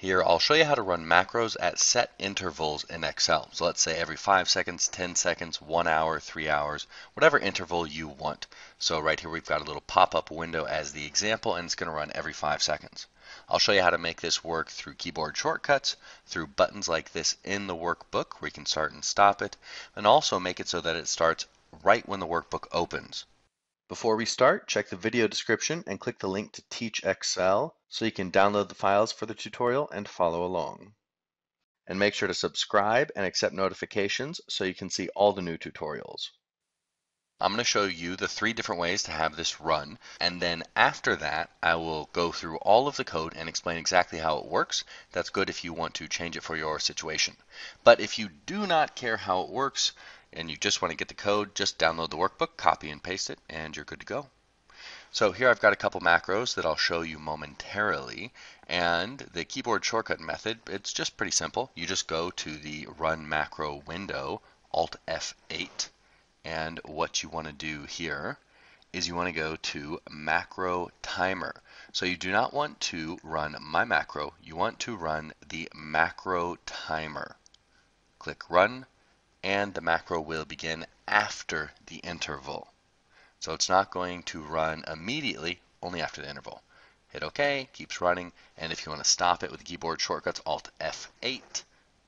Here, I'll show you how to run macros at set intervals in Excel. So let's say every 5 seconds, 10 seconds, 1 hour, 3 hours, whatever interval you want. So right here we've got a little pop-up window as the example, and it's going to run every 5 seconds. I'll show you how to make this work through keyboard shortcuts, through buttons like this in the workbook where you can start and stop it, and also make it so that it starts right when the workbook opens. Before we start, check the video description and click the link to Teach Excel so you can download the files for the tutorial and follow along. And make sure to subscribe and accept notifications so you can see all the new tutorials. I'm going to show you the three different ways to have this run, and then after that, I will go through all of the code and explain exactly how it works. That's good if you want to change it for your situation. But if you do not care how it works, and you just want to get the code, just download the workbook, copy and paste it, and you're good to go. So here I've got a couple macros that I'll show you momentarily. And the keyboard shortcut method, it's just pretty simple. You just go to the Run Macro window, Alt F8, and what you want to do here is you want to go to Macro Timer. So you do not want to run my macro, you want to run the macro timer. Click Run, and the macro will begin after the interval. So it's not going to run immediately, only after the interval. Hit OK, keeps running, and if you want to stop it with keyboard shortcuts, Alt F8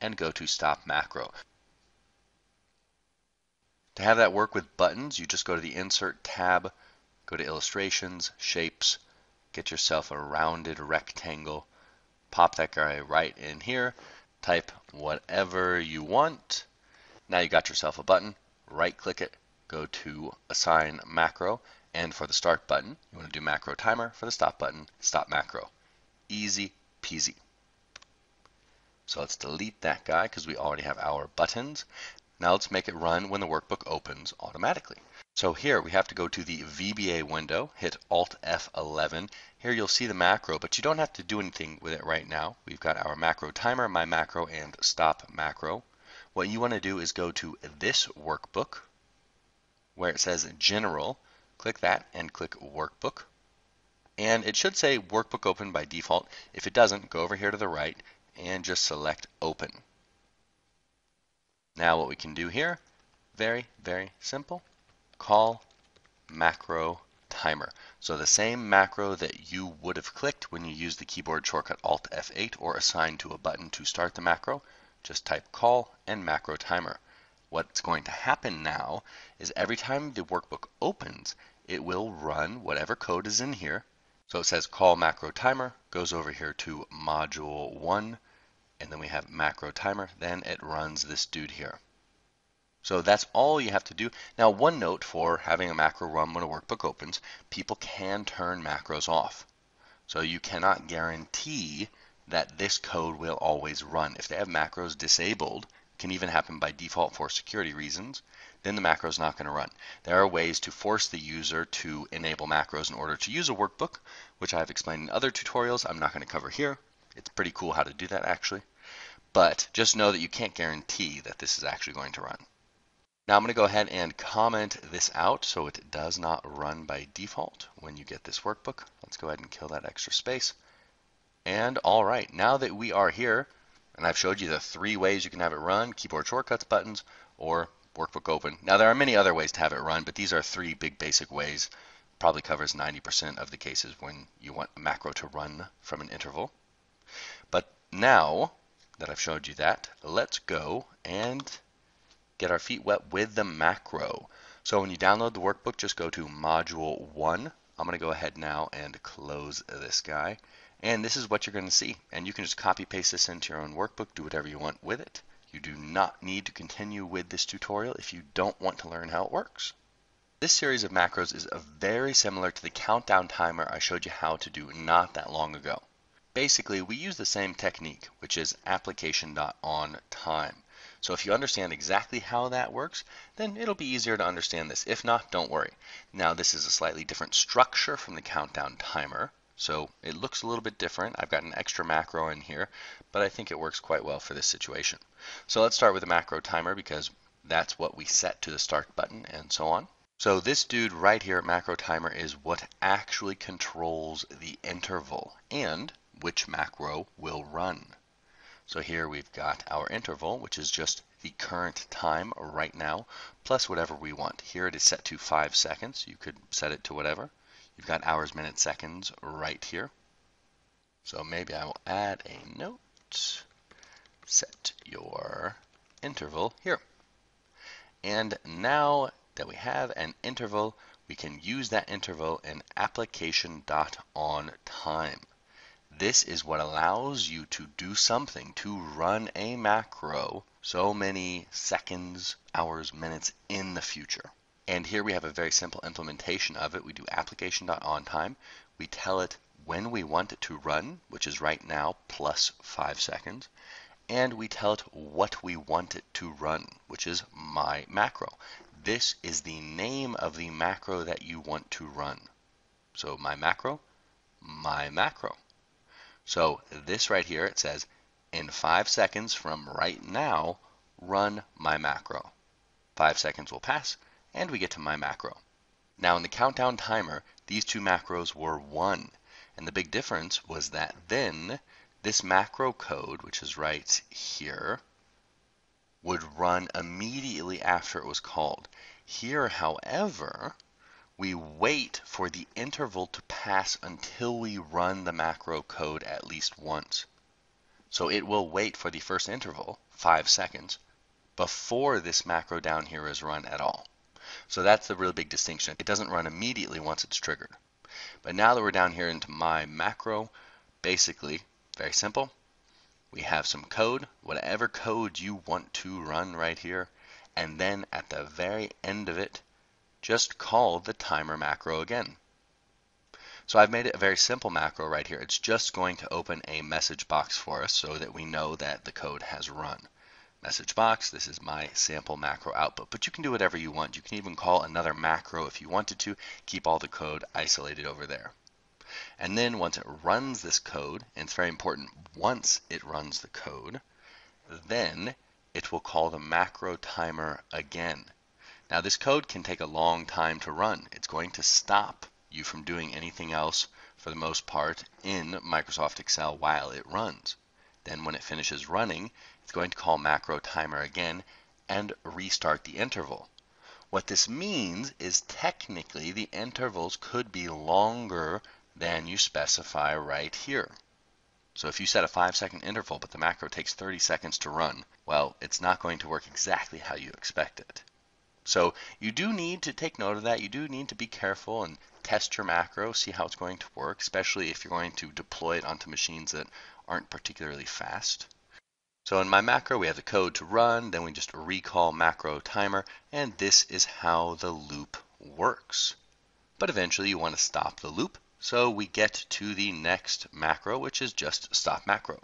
and go to Stop Macro. To have that work with buttons, you just go to the Insert tab, go to Illustrations, Shapes, get yourself a rounded rectangle, pop that guy right in here, type whatever you want, now you got yourself a button, right click it, go to assign macro, and for the start button, you want to do macro timer. For the stop button, stop macro. Easy peasy. So let's delete that guy because we already have our buttons. Now let's make it run when the workbook opens automatically. So here we have to go to the VBA window, hit Alt F11. Here you'll see the macro, but you don't have to do anything with it right now. We've got our macro timer, my macro, and stop macro. What you want to do is go to this workbook where it says General. Click that and click Workbook. And it should say Workbook Open by default. If it doesn't, go over here to the right and just select Open. Now what we can do here, very, very simple, call macro timer. So the same macro that you would have clicked when you used the keyboard shortcut Alt F8 or assigned to a button to start the macro, just type call and macro timer. What's going to happen now is every time the workbook opens, it will run whatever code is in here. So it says call macro timer, goes over here to module 1, and then we have macro timer, then it runs this dude here. So that's all you have to do. Now one note for having a macro run when a workbook opens, people can turn macros off. So you cannot guarantee that this code will always run. If they have macros disabled, can even happen by default for security reasons, then the macro is not going to run. There are ways to force the user to enable macros in order to use a workbook, which I've explained in other tutorials. I'm not going to cover here. It's pretty cool how to do that actually. But just know that you can't guarantee that this is actually going to run. Now I'm going to go ahead and comment this out so it does not run by default when you get this workbook. Let's go ahead and kill that extra space. And all right, now that we are here, and I've showed you the three ways you can have it run, keyboard shortcuts buttons, or workbook open. Now there are many other ways to have it run, but these are three big basic ways. Probably covers 90% of the cases when you want a macro to run from an interval. But now that I've showed you that, let's go and get our feet wet with the macro. So when you download the workbook, just go to Module 1. I'm going to go ahead now and close this guy. And this is what you're going to see. And you can just copy paste this into your own workbook, do whatever you want with it. You do not need to continue with this tutorial if you don't want to learn how it works. This series of macros is very similar to the countdown timer I showed you how to do not that long ago. Basically, we use the same technique, which is application.onTime. So if you understand exactly how that works, then it'll be easier to understand this. If not, don't worry. Now this is a slightly different structure from the countdown timer. So it looks a little bit different. I've got an extra macro in here, but I think it works quite well for this situation. So let's start with the macro timer because that's what we set to the start button and so on. So this dude right here, macro timer, is what actually controls the interval. And which macro will run. So here we've got our interval, which is just the current time right now, plus whatever we want. Here it is set to 5 seconds. You could set it to whatever. You've got hours, minutes, seconds right here. So maybe I will add a note. Set your interval here. And now that we have an interval, we can use that interval in application.onTime. This is what allows you to do something, to run a macro so many seconds, hours, minutes in the future. And here we have a very simple implementation of it. We do application.onTime. We tell it when we want it to run, which is right now plus five seconds. And we tell it what we want it to run, which is my macro. This is the name of the macro that you want to run. So my macro, my macro. So this right here, it says, in five seconds from right now, run my macro. Five seconds will pass, and we get to my macro. Now in the countdown timer, these two macros were one. And the big difference was that then this macro code, which is right here, would run immediately after it was called. Here, however, we wait for the interval to pass until we run the macro code at least once. So it will wait for the first interval, five seconds, before this macro down here is run at all. So that's the really big distinction. It doesn't run immediately once it's triggered. But now that we're down here into my macro, basically, very simple. We have some code, whatever code you want to run right here, and then at the very end of it, just call the timer macro again. So I've made it a very simple macro right here. It's just going to open a message box for us so that we know that the code has run. Message box, this is my sample macro output, but you can do whatever you want. You can even call another macro if you wanted to, keep all the code isolated over there. And then once it runs this code, and it's very important, once it runs the code, then it will call the macro timer again. Now this code can take a long time to run. It's going to stop you from doing anything else for the most part in Microsoft Excel while it runs. Then when it finishes running, it's going to call macro timer again and restart the interval. What this means is technically the intervals could be longer than you specify right here. So if you set a 5 second interval but the macro takes 30 seconds to run, well, it's not going to work exactly how you expect it. So you do need to take note of that. You do need to be careful and test your macro, see how it's going to work, especially if you're going to deploy it onto machines that aren't particularly fast. So in my macro, we have the code to run, then we just recall macro timer, and this is how the loop works. But eventually you want to stop the loop, so we get to the next macro, which is just stop macro.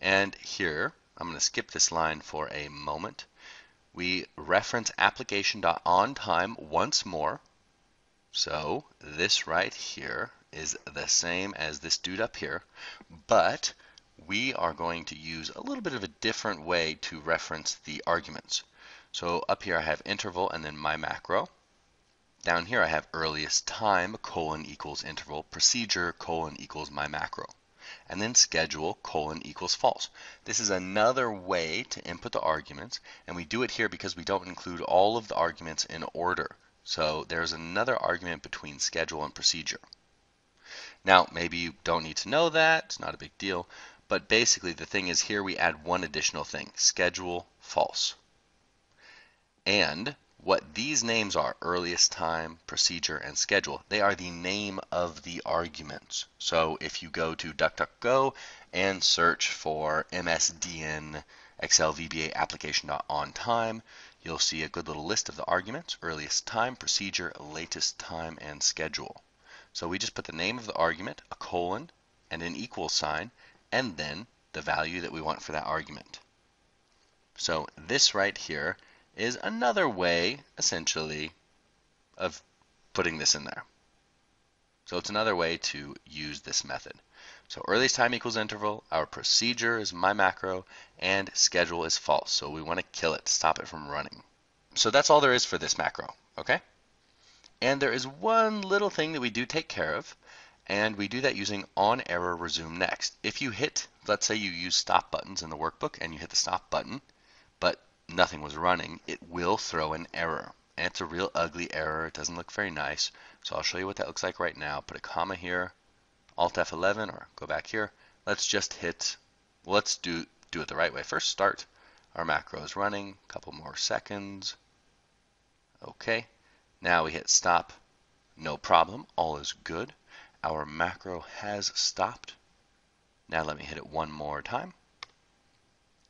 And here, I'm going to skip this line for a moment we reference application.onTime once more. So this right here is the same as this dude up here, but we are going to use a little bit of a different way to reference the arguments. So up here I have interval and then my macro. Down here I have earliest time colon equals interval procedure colon equals my macro and then schedule colon equals false. This is another way to input the arguments, and we do it here because we don't include all of the arguments in order. So there's another argument between schedule and procedure. Now, maybe you don't need to know that, it's not a big deal, but basically the thing is here we add one additional thing, schedule false. And what these names are, earliest time, procedure, and schedule, they are the name of the arguments. So if you go to DuckDuckGo and search for MSDN Excel VBA application.ontime, you'll see a good little list of the arguments, earliest time, procedure, latest time, and schedule. So we just put the name of the argument, a colon, and an equal sign, and then the value that we want for that argument. So this right here is another way, essentially, of putting this in there. So it's another way to use this method. So earliest time equals interval, our procedure is my macro, and schedule is false. So we want to kill it, stop it from running. So that's all there is for this macro, okay? And there is one little thing that we do take care of, And we do that using on error resume next. If you hit, let's say you use stop buttons in the workbook and you hit the stop button, but nothing was running, it will throw an error. And it's a real ugly error. It doesn't look very nice. So I'll show you what that looks like right now. Put a comma here, Alt F11 or go back here. Let's just hit, let's do, do it the right way. First start. Our macro is running, couple more seconds. Okay, now we hit stop. No problem, all is good. Our macro has stopped. Now let me hit it one more time.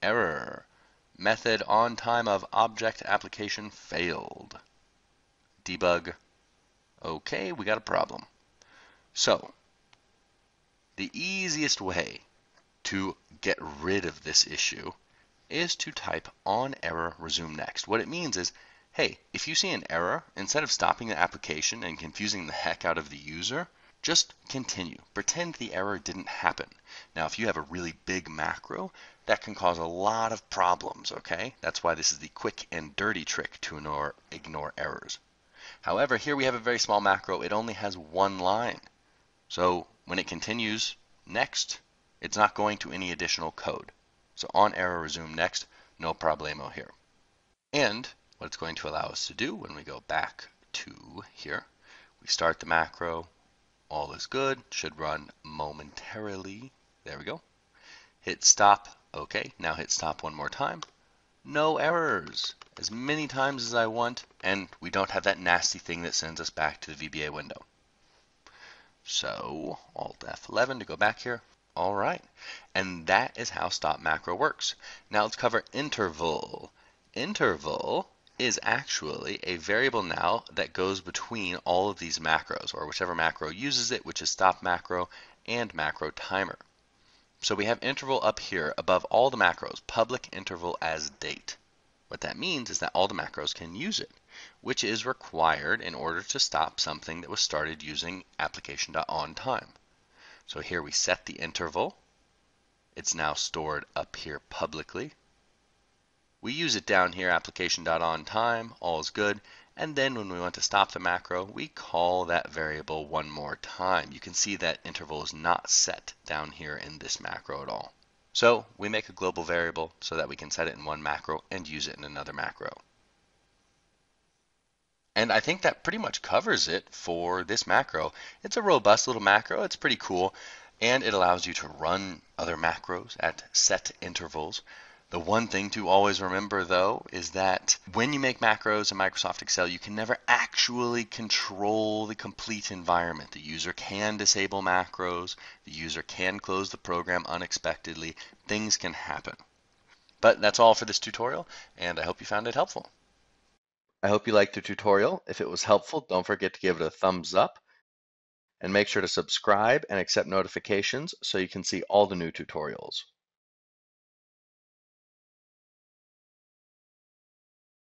Error. Method on time of object application failed. Debug. Okay, we got a problem. So, the easiest way to get rid of this issue is to type on error resume next. What it means is, hey, if you see an error, instead of stopping the application and confusing the heck out of the user, just continue. Pretend the error didn't happen. Now, if you have a really big macro, that can cause a lot of problems, okay? That's why this is the quick and dirty trick to ignore, ignore errors. However, here we have a very small macro. It only has one line. So when it continues next, it's not going to any additional code. So on error resume next, no problemo here. And what it's going to allow us to do when we go back to here, we start the macro, all is good, should run momentarily. There we go. Hit stop, okay, now hit stop one more time. No errors, as many times as I want, and we don't have that nasty thing that sends us back to the VBA window. So Alt F11 to go back here, all right. And that is how stop macro works. Now let's cover interval. Interval is actually a variable now that goes between all of these macros, or whichever macro uses it, which is stop macro and macro timer. So we have interval up here above all the macros, public interval as date. What that means is that all the macros can use it, which is required in order to stop something that was started using application.onTime. So here we set the interval. It's now stored up here publicly. We use it down here, application.onTime, all is good. And then when we want to stop the macro, we call that variable one more time. You can see that interval is not set down here in this macro at all. So we make a global variable so that we can set it in one macro and use it in another macro. And I think that pretty much covers it for this macro. It's a robust little macro. It's pretty cool. And it allows you to run other macros at set intervals. The one thing to always remember, though, is that when you make macros in Microsoft Excel, you can never actually control the complete environment. The user can disable macros, the user can close the program unexpectedly, things can happen. But that's all for this tutorial, and I hope you found it helpful. I hope you liked the tutorial. If it was helpful, don't forget to give it a thumbs up and make sure to subscribe and accept notifications so you can see all the new tutorials.